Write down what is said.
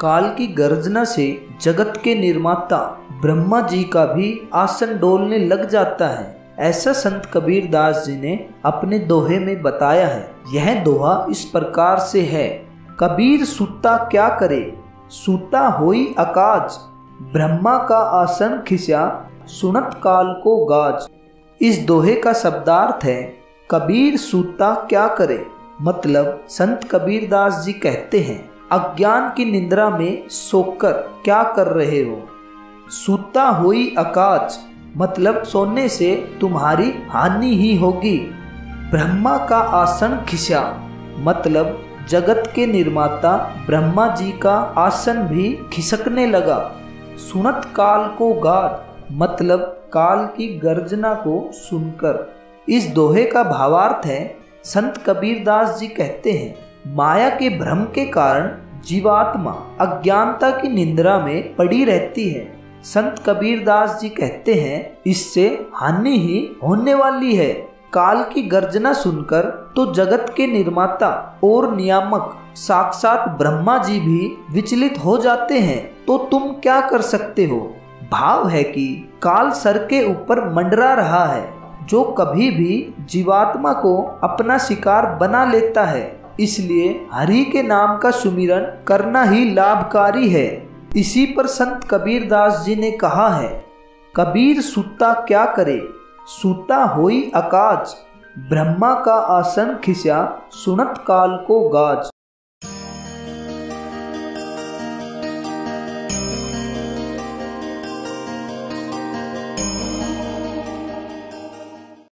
काल की गर्जना से जगत के निर्माता ब्रह्मा जी का भी आसन डोलने लग जाता है। ऐसा संत कबीर दास जी ने अपने दोहे में बताया है। यह दोहा इस प्रकार से है, कबीर सुता क्या करे? सूता होई अकाज। ब्रह्मा का आसन खिस्या, सुनत काल को गाज। इस दोहे का शब्दार्थ है, कबीर सूता क्या करे? मतलब संत कबीर दास जी कहते हैं अज्ञान की निंद्रा में सोकर क्या कर रहे हो? सूता हुई अकाच मतलब सोने से तुम्हारी हानि ही होगी। ब्रह्मा का आसन खिसा मतलब जगत के निर्माता ब्रह्मा जी का आसन भी खिसकने लगा। सुनत काल को गाद मतलब काल की गर्जना को सुनकर। इस दोहे का भावार्थ है, संत कबीरदास जी कहते हैं माया के भ्रम के कारण जीवात्मा अज्ञानता की निंद्रा में पड़ी रहती है। संत कबीर दास जी कहते हैं, इससे हानि ही होने वाली है। काल की गर्जना सुनकर तो जगत के निर्माता और नियामक साक्षात ब्रह्मा जी भी विचलित हो जाते हैं। तो तुम क्या कर सकते हो? भाव है कि काल सर के ऊपर मंडरा रहा है। जो कभी भी जीवात्मा को अपना शिकार बना लेता है। इसलिए हरि के नाम का सुमिरन करना ही लाभकारी है। इसी पर संत कबीर दास जी ने कहा है, कबीर सुता क्या करे? सुता होई अकाज, ब्रह्मा का आसन खिस्या, सुनत काल को गाज।